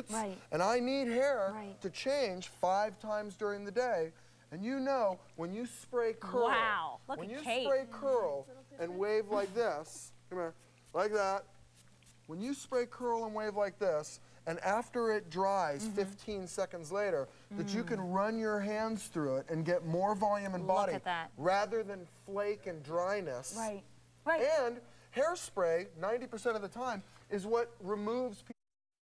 habits, Right. and I need hair Right. to change five times during the day. And you know, when you spray curl, Wow, look when you Kate. spray curl and wave like this, come here, like that, when you spray curl and wave like this, and after it dries Mm-hmm. 15 seconds later, that you can mm. run your hands through it and get more volume and body rather than flake and dryness. Right. Right. And hairspray, 90% of the time, is what removes